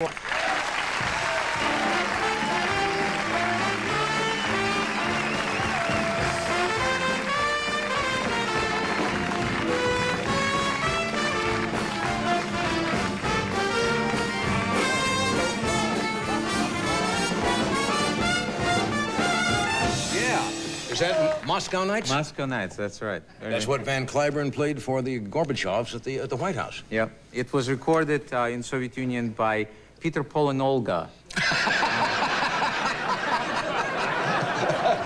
Yeah. Is that Moscow Nights? Moscow Nights, that's right. Very That's what Van Cliburn played for the Gorbachevs at the, at the White House. Yeah. It was recorded uh, in Soviet Union by Peter, Paul, and Olga.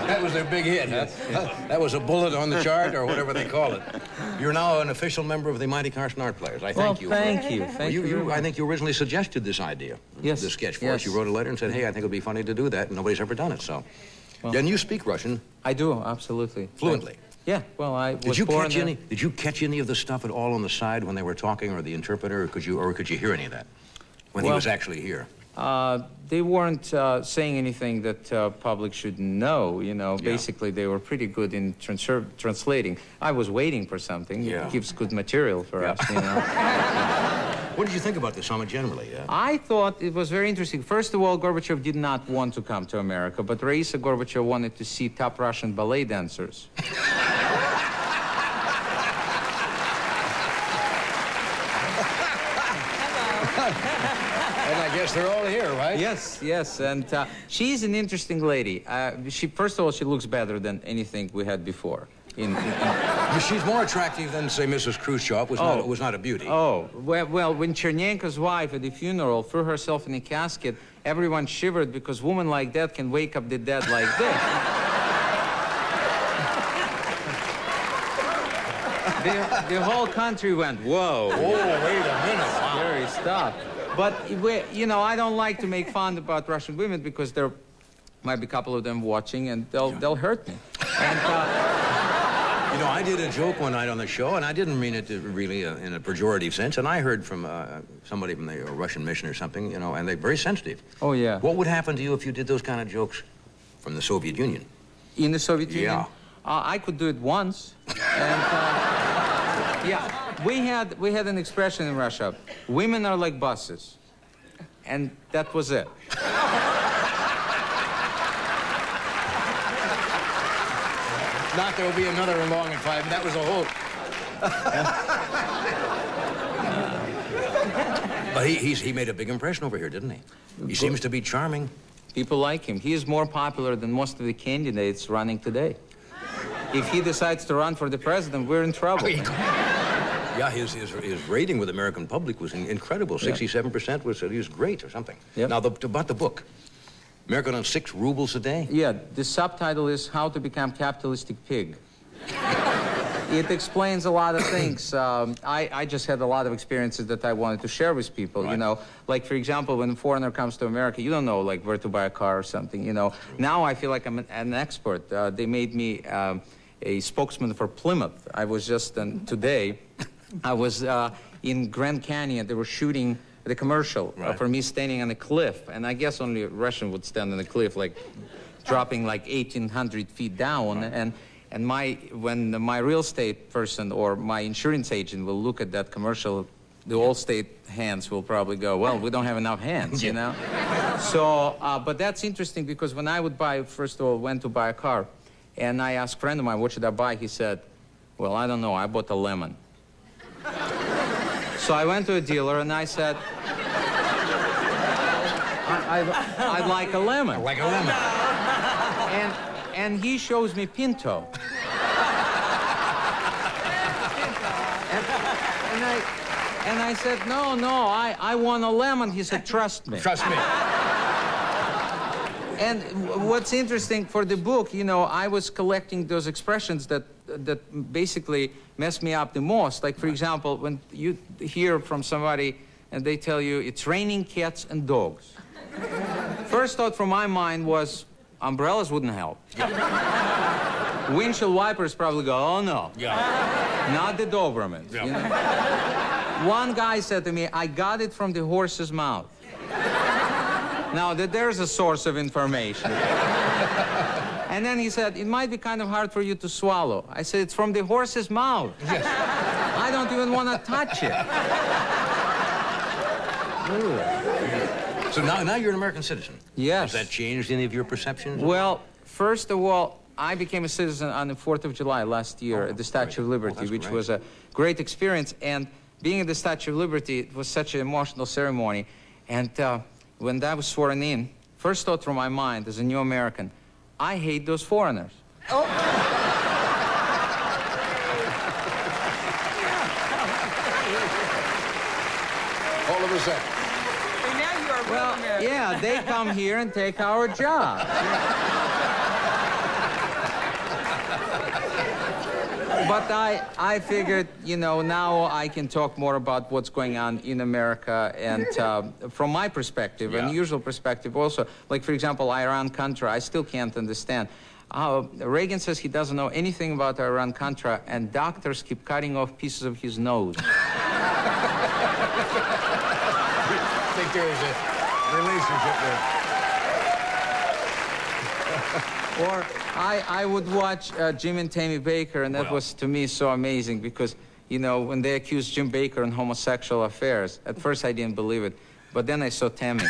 That was their big hit, huh? That was a bullet on the chart, or whatever they call it. You're now an official member of the Mighty Carson Art Players. I thank well, you. thank for, you. Well, Thank you, you. you, I think you originally suggested this idea, Yes, the sketch for yes. us. You wrote a letter and said, hey, I think it would be funny to do that, and nobody's ever done it, so. Well- and you speak Russian I do, absolutely. fluently. Yeah, well, I was Did you catch any? Did you catch any of the stuff at all on the side when they were talking, or the interpreter, or could you, or could you hear any of that when he was actually here? Uh, they weren't uh, saying anything that uh, public should know. You know, Yeah. basically they were pretty good in transfer- translating. I was waiting for something. Yeah. It gives good material for Yeah. us. You know. What did you think about the summit generally? Uh, I thought it was very interesting. First of all, Gorbachev did not want to come to America, but Raisa Gorbachev wanted to see top Russian ballet dancers. guess they're all here, right? Yes, yes, and uh, she's an interesting lady. Uh, she, first of all, she looks better than anything we had before. In, in, in- She's more attractive than, say, Mrs. Khrushchev was, not, was not a beauty. oh, well, well, when Chernenko's wife at the funeral threw herself in a casket, everyone shivered because women like that can wake up the dead like this. the, the whole country went, whoa. Oh, wait a minute. Wow. Scary stuff. But, we, you know, I don't like to make fun about Russian women because there might be a couple of them watching and they'll, they'll hurt me. And, uh, You know, I did a joke one night on the show, and I didn't mean it to really uh, in a pejorative sense. And I heard from uh, somebody from the uh, Russian mission or something, you know, and they're very sensitive. oh, yeah. What would happen to you if you did those kind of jokes from the Soviet Union? In the Soviet Union? Yeah. Uh, I could do it once. And, uh, yeah, we had, we had an expression in Russia, women are like buses. And that was it. Not there will be another along in five. That was a whole. but he, he's, he made a big impression over here, didn't he? He seems to be charming. People like him. He is more popular than most of the candidates running today. If he decides to run for the president, we're in trouble. Oh, Yeah, his, his, his rating with the American public was incredible. 67% was, he was great or something. Yep. Now, the, about the book. American on six rubles a day? Yeah, the subtitle is How to Become Capitalistic Pig. it explains a lot of things. Um, I, I just had a lot of experiences that I wanted to share with people, right. you know. Like, for example, when a foreigner comes to America, you don't know, like, where to buy a car or something, you know. Now I feel like I'm an, an expert. Uh, they made me um, a spokesman for Plymouth. I was just, um, today, I was uh, in Grand Canyon. They were shooting the commercial uh, Right. for me standing on a cliff. And I guess only a Russian would stand on a cliff, like, dropping like 1,800 feet down. And, and my, when my real estate person or my insurance agent will look at that commercial, the Allstate hands will probably go, well, we don't have enough hands, you know? so, uh, but that's interesting because when I would buy, first of all, went to buy a car, and I asked a friend of mine, what should I buy? He said, well, I don't know, I bought a lemon. So I went to a dealer and I said, I, I, I'd like a lemon. Like a lemon. And, and he shows me Pinto. and, and I, and I said, no, no, I, I want a lemon. He said, trust me. Trust me. And what's interesting for the book, you know, I was collecting those expressions that that basically mess me up the most. Like, for example, when you hear from somebody and they tell you it's raining cats and dogs. First thought from my mind was umbrellas wouldn't help. Windshield wipers probably go, oh no, Yeah. not the Dobermans. you Yeah. know? One guy said to me, I got it from the horse's mouth. Now, that there's a source of information. And then he said, it might be kind of hard for you to swallow. I said, it's from the horse's mouth. Yes. I don't even want to touch it. So now, now you're an American citizen. Yes. Has that changed any of your perceptions? Well, first of all, I became a citizen on the 4th of July last year Oh, at the Statue of. Liberty, Oh, which great. was a great experience. And being at the Statue of Liberty, it was such an emotional ceremony. And uh, when that was sworn in, first thought through my mind as a new American, I hate those foreigners. Oh. All of a sudden. And now you are Well, yeah, they come here and take our jobs. but I, I figured, you know, now I can talk more about what's going on in America and uh, from my perspective, Yeah. unusual perspective also. Like, for example, Iran-Contra, I still can't understand. Uh, Reagan says he doesn't know anything about Iran-Contra, and doctors keep cutting off pieces of his nose. I think there is a relationship there. Or I, I would watch uh, Jim and Tammy Bakker, and that Well. was to me so amazing because, you know, when they accused Jim Bakker in homosexual affairs, at first I didn't believe it, but then I saw Tammy.